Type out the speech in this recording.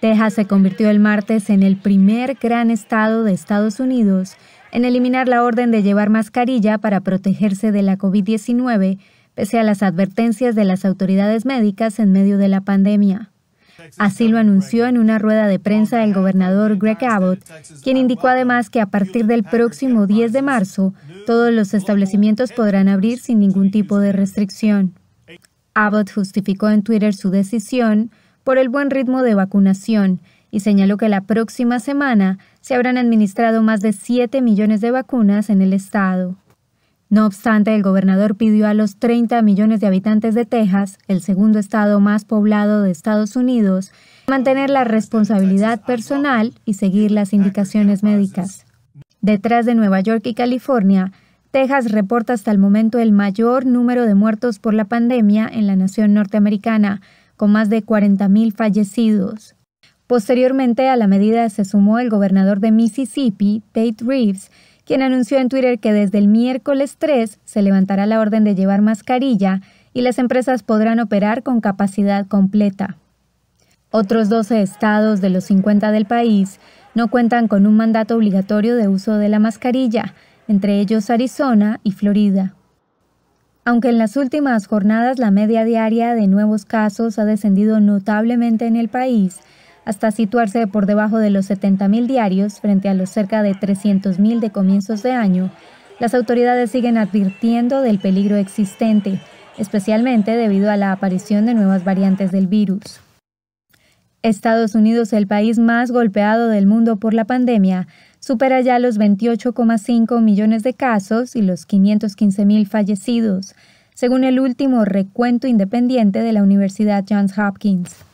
Texas se convirtió el martes en el primer gran estado de Estados Unidos en eliminar la orden de llevar mascarilla para protegerse de la COVID-19, pese a las advertencias de las autoridades médicas en medio de la pandemia. Así lo anunció en una rueda de prensa el gobernador Greg Abbott, quien indicó además que a partir del próximo 10 de marzo, todos los establecimientos podrán abrir sin ningún tipo de restricción. Abbott justificó en Twitter su decisión por el buen ritmo de vacunación y señaló que la próxima semana se habrán administrado más de 7 millones de vacunas en el estado. No obstante, el gobernador pidió a los 30 millones de habitantes de Texas, el segundo estado más poblado de Estados Unidos, mantener la responsabilidad personal y seguir las indicaciones médicas. Detrás de Nueva York y California, Texas reporta hasta el momento el mayor número de muertos por la pandemia en la nación norteamericana, con más de 40.000 fallecidos. Posteriormente a la medida se sumó el gobernador de Mississippi, Tate Reeves, quien anunció en Twitter que desde el miércoles 3 se levantará la orden de llevar mascarilla y las empresas podrán operar con capacidad completa. Otros 12 estados de los 50 del país no cuentan con un mandato obligatorio de uso de la mascarilla, entre ellos Arizona y Florida. Aunque en las últimas jornadas la media diaria de nuevos casos ha descendido notablemente en el país, hasta situarse por debajo de los 70.000 diarios frente a los cerca de 300.000 de comienzos de año, las autoridades siguen advirtiendo del peligro existente, especialmente debido a la aparición de nuevas variantes del virus. Estados Unidos, el país más golpeado del mundo por la pandemia, supera ya los 28,5 millones de casos y los 515.000 fallecidos, según el último recuento independiente de la Universidad Johns Hopkins.